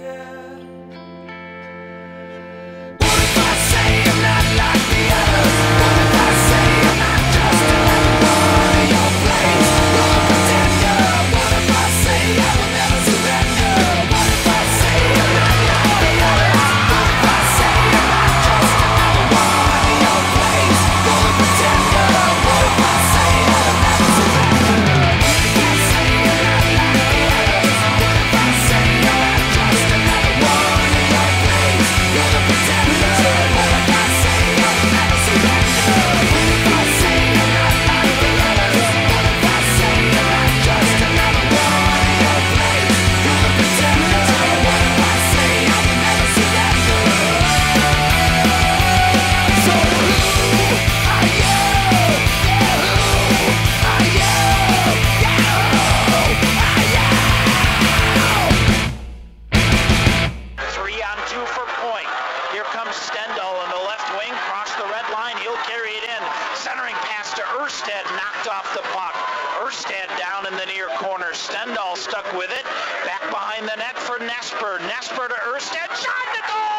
death. from on the left wing, cross the red line, he'll carry it in. Centering pass to Erstad. knocked off the puck. Erstad down in the near corner. Stendahl stuck with it. Back behind the net for Nesper. Nesper to Erstad. Shot the goal!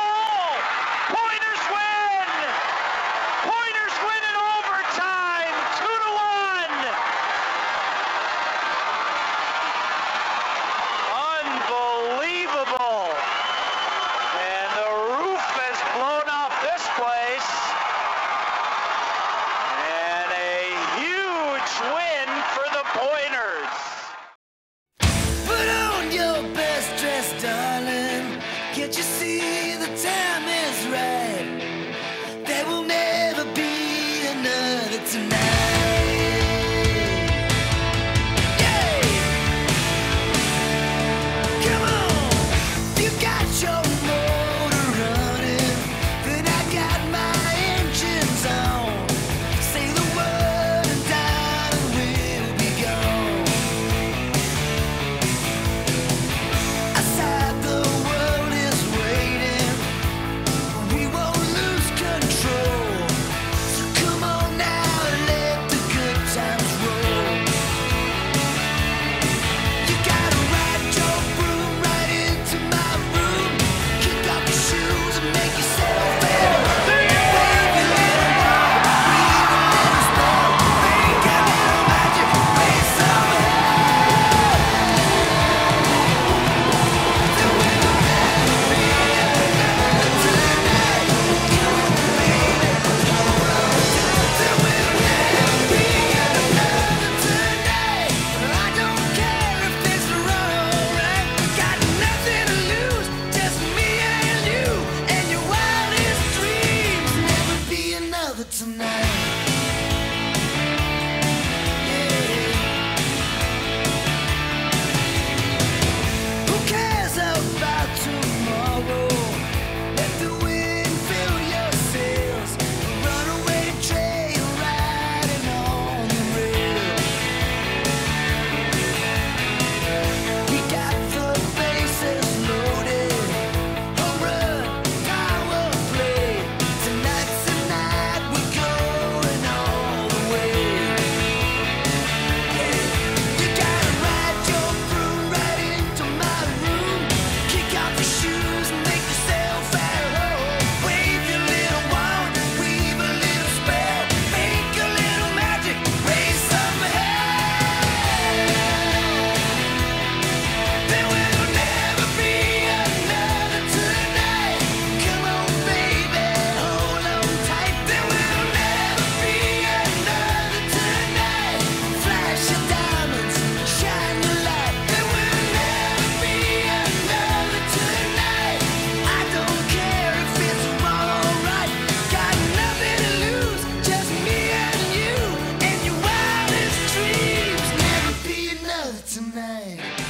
day.